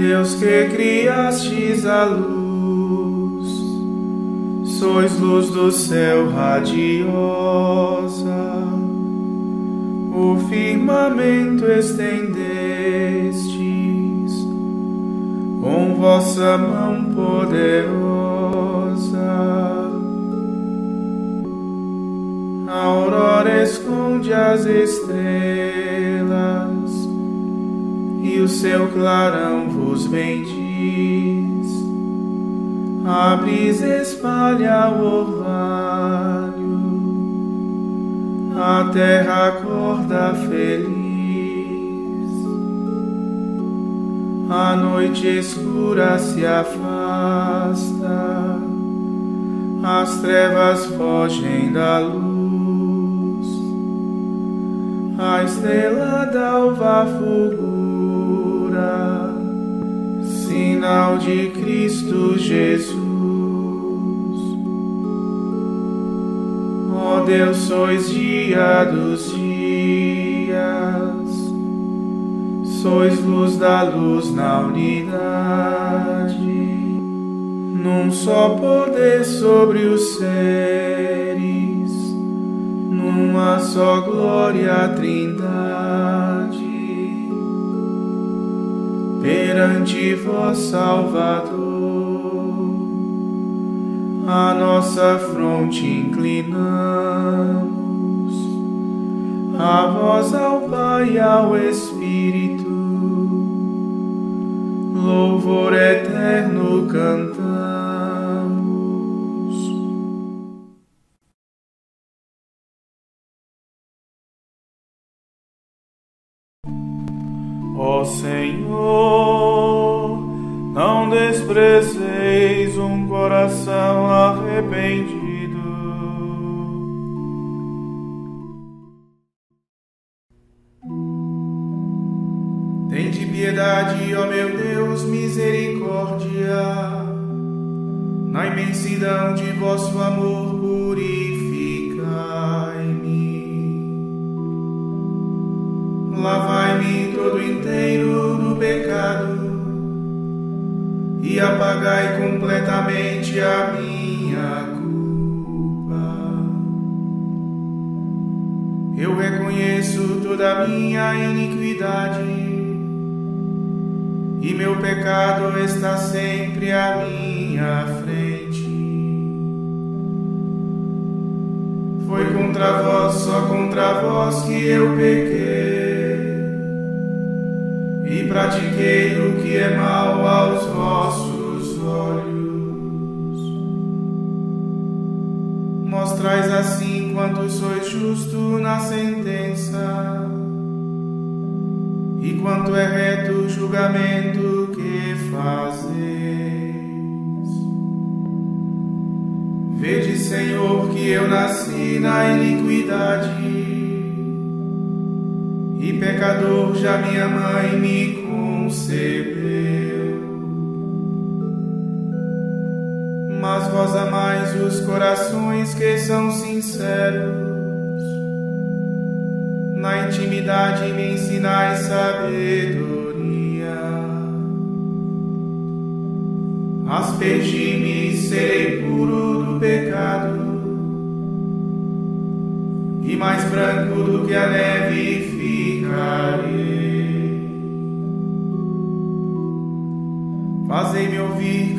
Deus que criastes a luz, sois luz do céu radiosa, o firmamento estendestes, com vossa mão poderosa. A aurora esconde as estrelas o seu clarão vos bendiz. Abris, espalha o orvalho, a terra acorda feliz. A noite escura se afasta, as trevas fogem da luz. A estrela d'alva fulgura sinal de Cristo Jesus. Ó oh Deus, sois dia dos dias, sois luz da luz na unidade, num só poder sobre os seres, numa só glória trindade perante vós, Salvador, a nossa fronte inclinamos, a vós, ao Pai e ao Espírito, louvor eterno cantamos. Coração arrependido. Tende piedade, ó meu Deus, misericórdia, na imensidão de vosso amor purificai-me. Lavai-me todo inteiro do pecado e apagai completamente a minha culpa. Eu reconheço toda a minha iniquidade e meu pecado está sempre à minha frente. Foi contra vós, só contra vós que eu pequei pratiquei o que é mal aos vossos olhos. Mostrais assim quanto sois justo na sentença e quanto é reto o julgamento que fazeis. Vede, Senhor, que eu nasci na iniquidade e pecador já minha mãe me concebeu. Mas vós amais os corações que são sinceros, na intimidade me ensinais sabedoria. Aspergi-me e serei puro do pecado e mais branco do que a neve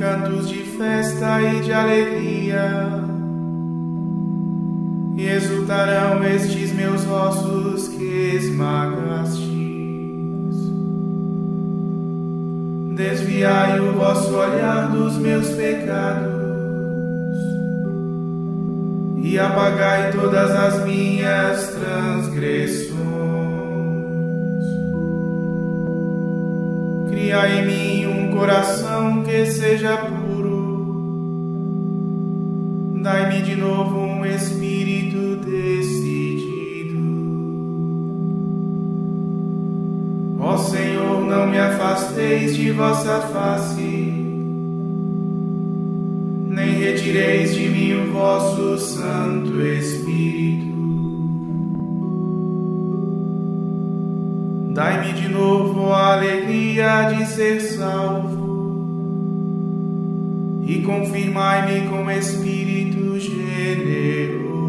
cantos de festa e de alegria, e exultarão estes meus ossos que esmagastes. Desviai o vosso olhar dos meus pecados e apagai todas as minhas transgressões. Cria em mim coração que seja puro, dai-me de novo um espírito decidido. Ó Senhor, não me afasteis de vossa face nem retireis de mim o vosso Santo Espírito. Dai-me de novo a alegria de ser salvo e confirmai-me com Espírito generoso.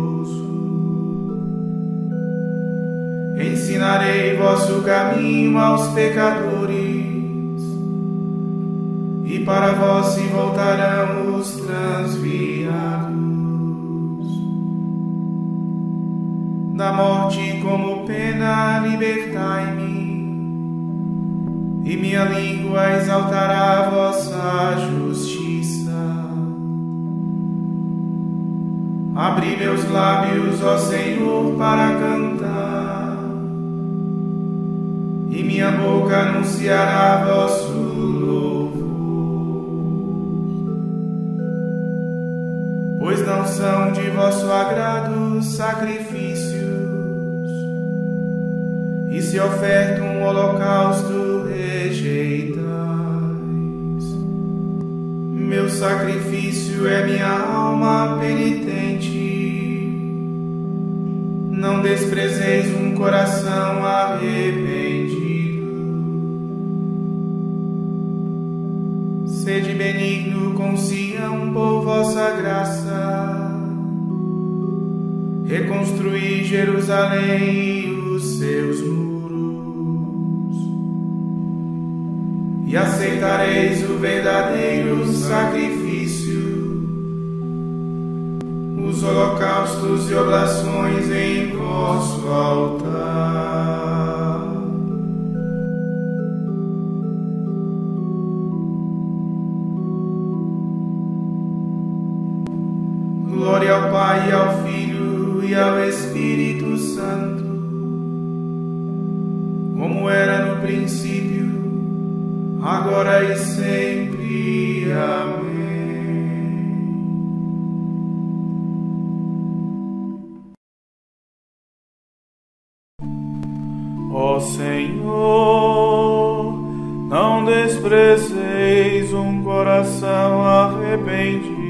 Ensinarei vosso caminho aos pecadores e para vós se voltarão os transviados. Da morte como pena libertai-me, e minha língua exaltará a vossa justiça. Abri meus lábios, ó Senhor, para cantar, e minha boca anunciará vosso louvor. pois não são de vosso agrado sacrifícios, e se oferta um holocausto rejeitais. Meu sacrifício é minha alma penitente, não desprezeis um coração arrependido. Sede benigno com Sião por vossa graça. Reconstruí Jerusalém e os seus muros. E aceitareis o verdadeiro sacrifício, os holocaustos e oblações em vosso altar. Glória ao Pai, ao Filho e ao Espírito Santo, como era no princípio, agora e sempre. Amém. Coração arrependido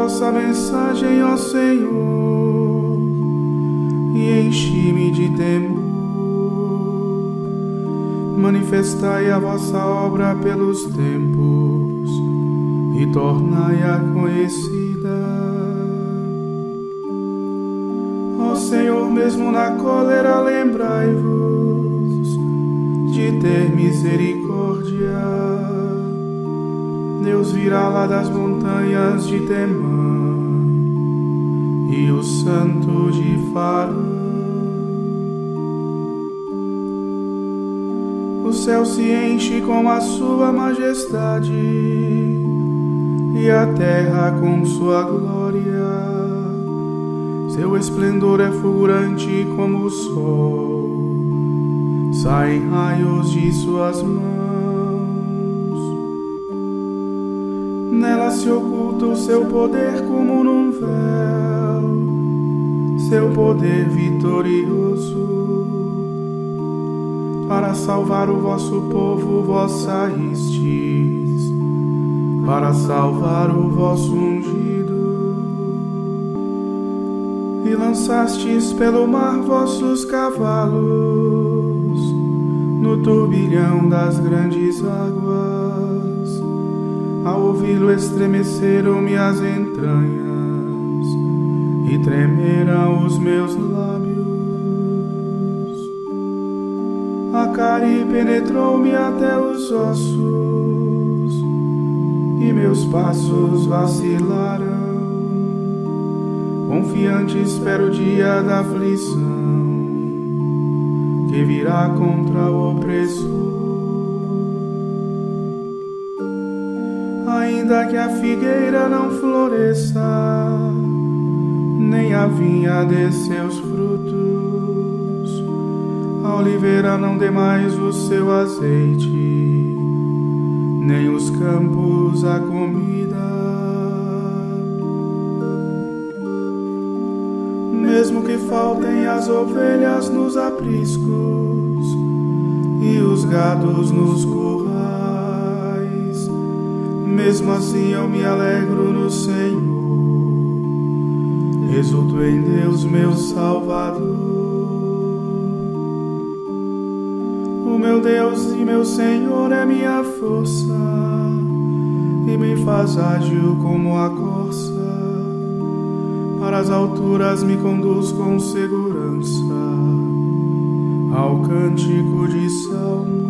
vossa mensagem, ó Senhor, e enchi-me de temor. Manifestai a vossa obra pelos tempos e tornai-a conhecida. Ó Senhor, mesmo na cólera, lembrai-vos de ter misericórdia. Deus virá lá das montanhas de Temã e o santo de Farã. O céu se enche com a sua majestade e a terra com sua glória. Seu esplendor é fulgurante como o sol, saem raios de suas mãos. Se oculta o seu poder como num véu, seu poder vitorioso. Para salvar o vosso povo, vós saístes para salvar o vosso ungido, e lançastes pelo mar vossos cavalos no turbilhão das grandes águas. Ao ouvi-lo estremeceram-me as entranhas, e tremerão os meus lábios. A cárie penetrou-me até os ossos e meus passos vacilaram. Confiante espero o dia da aflição que virá contra o opressor. Ainda que a figueira não floresça, nem a vinha dê seus frutos, a oliveira não dê mais o seu azeite, nem os campos a comida. mesmo que faltem as ovelhas nos apriscos e os gados nos currais, mesmo assim eu me alegro no Senhor, exulto em Deus, meu Salvador. O meu Deus e meu Senhor é minha força e me faz ágil como a corça para as alturas me conduz com segurança ao cântico de salmos.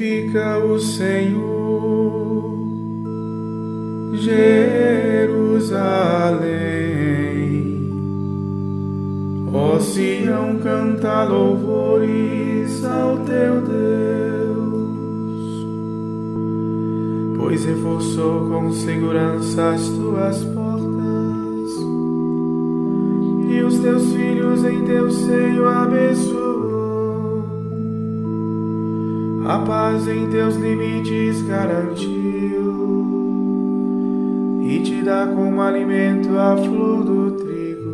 Glorifica o Senhor, Jerusalém. Ó Sião, canta louvores ao teu Deus, pois reforçou com segurança as tuas portas e os teus filhos em teu seio abençoou. A paz em teus limites garantiu e te dá como alimento a flor do trigo.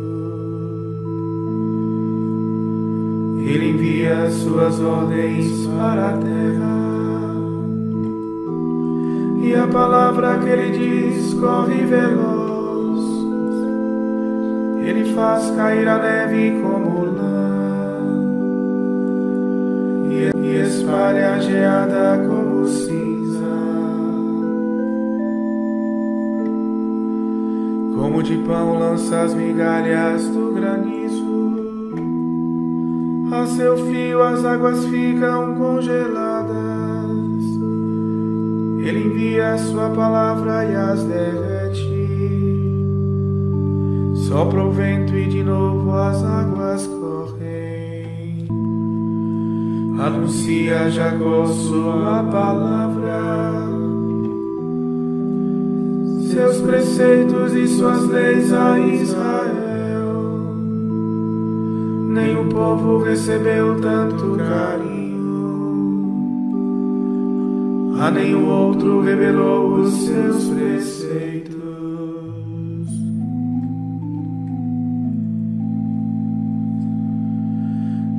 Ele envia suas ordens para a terra e a palavra que ele diz corre veloz. Ele faz cair a neve como lã e espalha a geada como cinza. Como de pão lança as migalhas do granizo. A seu fio as águas ficam congeladas. Ele envia a sua palavra e as derrete. Sopra o vento e de novo as águas anuncia Jacó sua palavra, seus preceitos e suas leis a Israel. Nem o povo recebeu tanto carinho, a nenhum outro revelou os seus preceitos.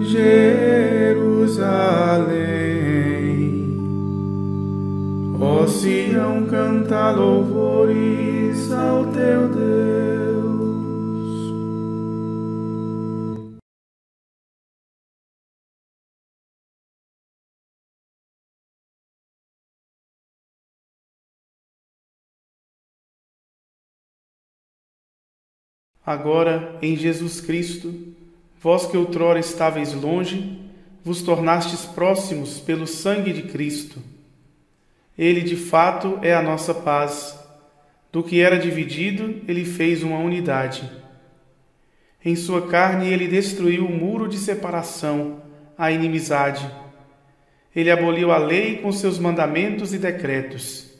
Jerusalém. Ó Sião, canta louvores ao teu Deus. Agora, em Jesus Cristo, vós que outrora estáveis longe, vos tornastes próximos pelo sangue de Cristo. Ele, de fato, é a nossa paz. Do que era dividido, ele fez uma unidade. Em sua carne, ele destruiu o muro de separação, a inimizade. Ele aboliu a lei com seus mandamentos e decretos.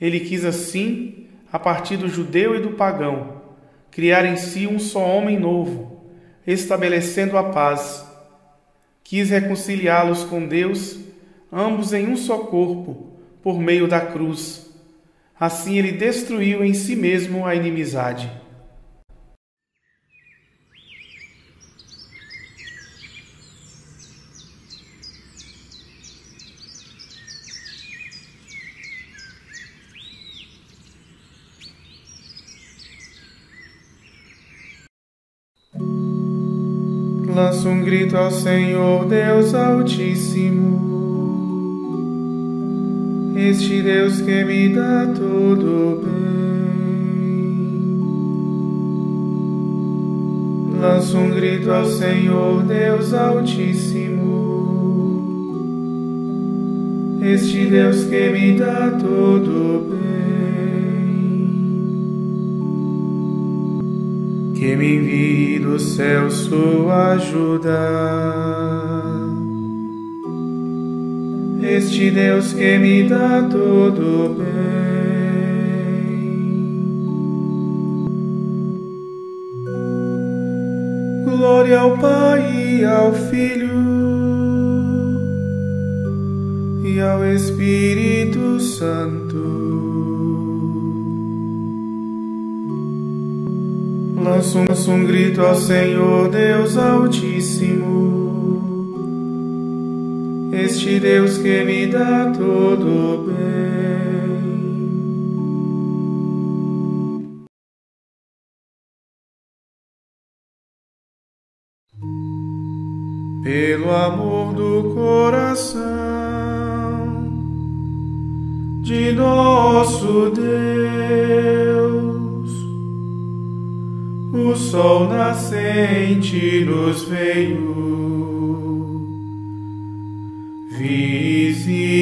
Ele quis assim, a partir do judeu e do pagão, criar em si um só homem novo, estabelecendo a paz. Quis reconciliá-los com Deus, ambos em um só corpo, por meio da cruz. Assim ele destruiu em si mesmo a inimizade. Lanço um grito ao Senhor, Deus Altíssimo. Este Deus que me dá todo bem. Lanço um grito ao Senhor, Deus Altíssimo. Este Deus que me dá todo bem. Que me envie do céu sua ajuda este Deus que me dá todo bem. Glória ao Pai e ao Filho e ao Espírito Santo. Lanço um grito ao Senhor Deus Altíssimo este Deus que me dá todo bem. Pelo amor do coração de nosso Deus, o sol nascente nos veio visita.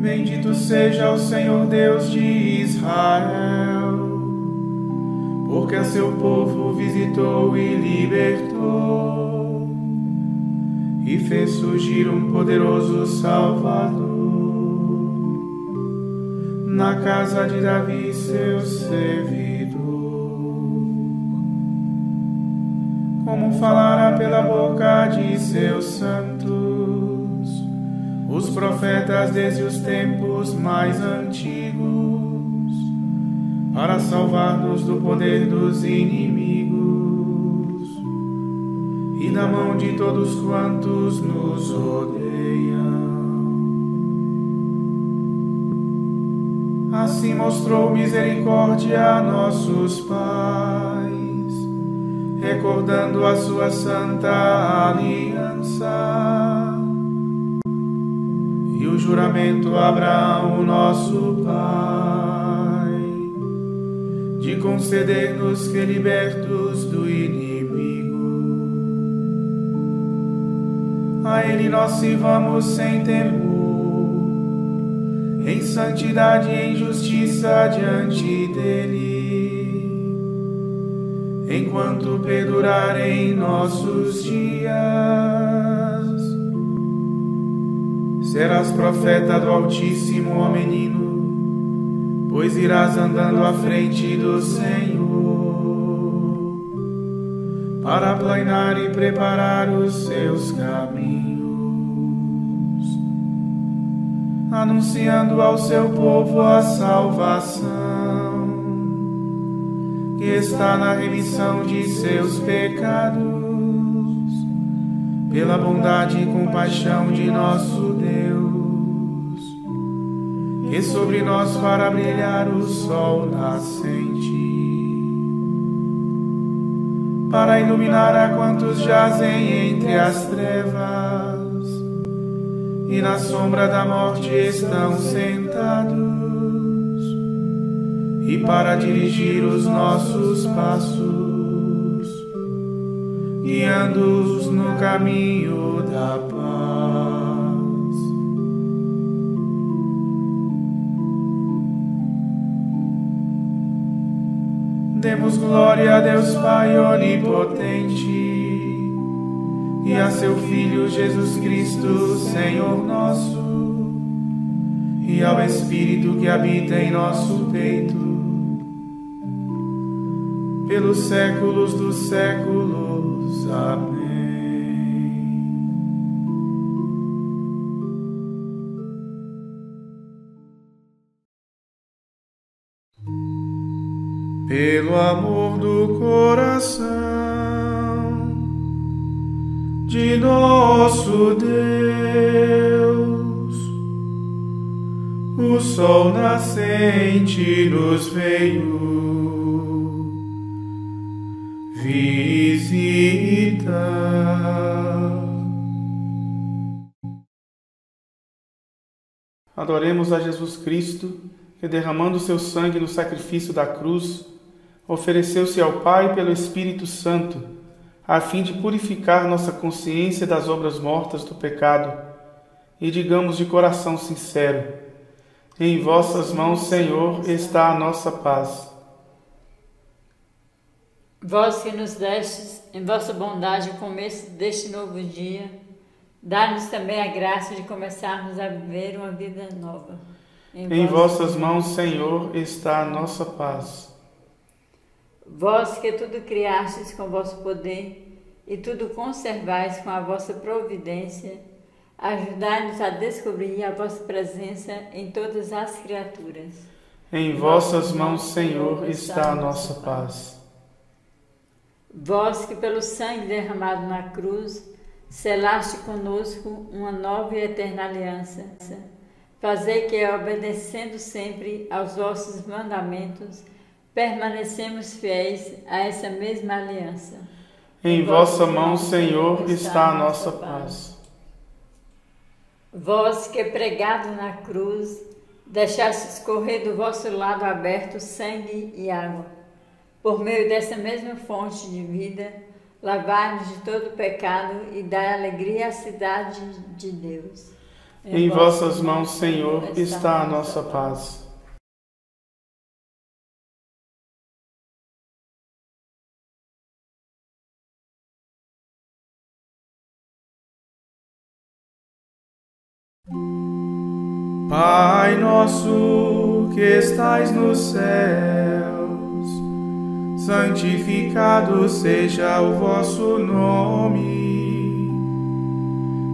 Bendito seja o Senhor Deus de Israel, porque a seu povo visitou e libertou, e fez surgir um poderoso Salvador na casa de Davi, seu servidor. como falara pela boca de seus santos, os profetas desde os tempos mais antigos, para salvar-nos do poder dos inimigos e da mão de todos quantos nos Assim mostrou misericórdia a nossos pais recordando a sua santa aliança. E o juramento a Abraão, nosso pai, de conceder-nos que libertos do inimigo, a Ele nós sirvamos sem temor, em santidade e em justiça diante dEle enquanto perdurarem nossos dias. Serás profeta do Altíssimo, ó menino, pois irás andando à frente do Senhor, para planear e preparar os seus caminhos, anunciando ao seu povo a salvação que está na remissão de seus pecados, pela bondade e compaixão de nosso Deus, que sobre nós fará brilhar o sol nascente, para iluminar a quantos jazem entre as trevas e na sombra da morte estão sentados, e para dirigir os nossos passos, guiando-os no caminho da paz. Demos glória a Deus Pai onipotente e a seu Filho Jesus Cristo, Senhor nosso, e ao Espírito que habita em nosso peito, pelos séculos dos séculos. Amém. Pelo amor do coração de nosso Deus. O sol nascente nos veio visitar. Adoremos a Jesus Cristo, que derramando seu sangue no sacrifício da cruz, ofereceu-se ao Pai pelo Espírito Santo a fim de purificar nossa consciência das obras mortas do pecado, e digamos de coração sincero: Em vossas mãos, Senhor, está a nossa paz. Vós que nos destes, em vossa bondade, o começo deste novo dia, dá-nos também a graça de começarmos a viver uma vida nova. Em, em vossas mãos, Senhor, está a nossa paz. Vós que tudo criastes com vosso poder e tudo conservais com a vossa providência, ajudai-nos a descobrir a vossa presença em todas as criaturas. Em vossas mãos, Senhor, está a nossa paz. Vós que pelo sangue derramado na cruz selaste conosco uma nova e eterna aliança, fazei que, obedecendo sempre aos vossos mandamentos, permanecemos fiéis a essa mesma aliança. Em vossa mão, Senhor, está a nossa paz. Vós que pregado na cruz, deixastes escorrer do vosso lado aberto sangue e água. Por meio dessa mesma fonte de vida, lavai-nos de todo pecado e dai alegria à cidade de Deus. Em, em vossas mãos, Senhor, está a nossa paz. Nosso que estais nos céus, santificado seja o vosso nome.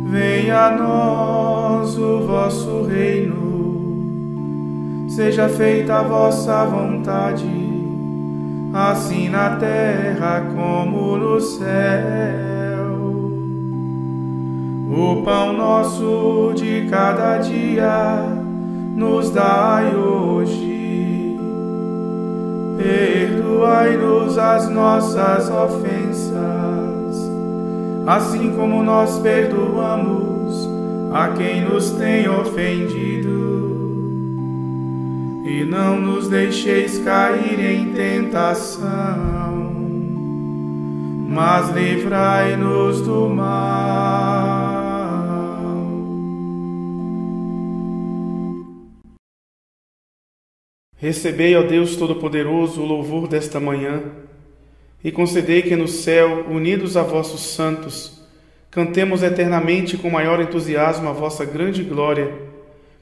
Venha a nós o vosso reino, seja feita a vossa vontade, assim na terra como no céu. O pão nosso de cada dia nos dai hoje. Perdoai-nos as nossas ofensas, assim como nós perdoamos a quem nos tem ofendido. E não nos deixeis cair em tentação, mas livrai-nos do mal. Recebei, ó Deus Todo-Poderoso, o louvor desta manhã e concedei que no céu, unidos a vossos santos, cantemos eternamente com maior entusiasmo a vossa grande glória,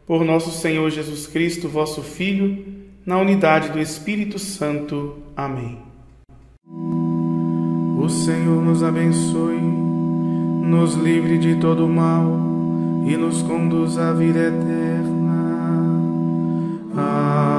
por nosso Senhor Jesus Cristo, vosso Filho, na unidade do Espírito Santo. Amém. O Senhor nos abençoe, nos livre de todo mal e nos conduz à vida eterna. Amém.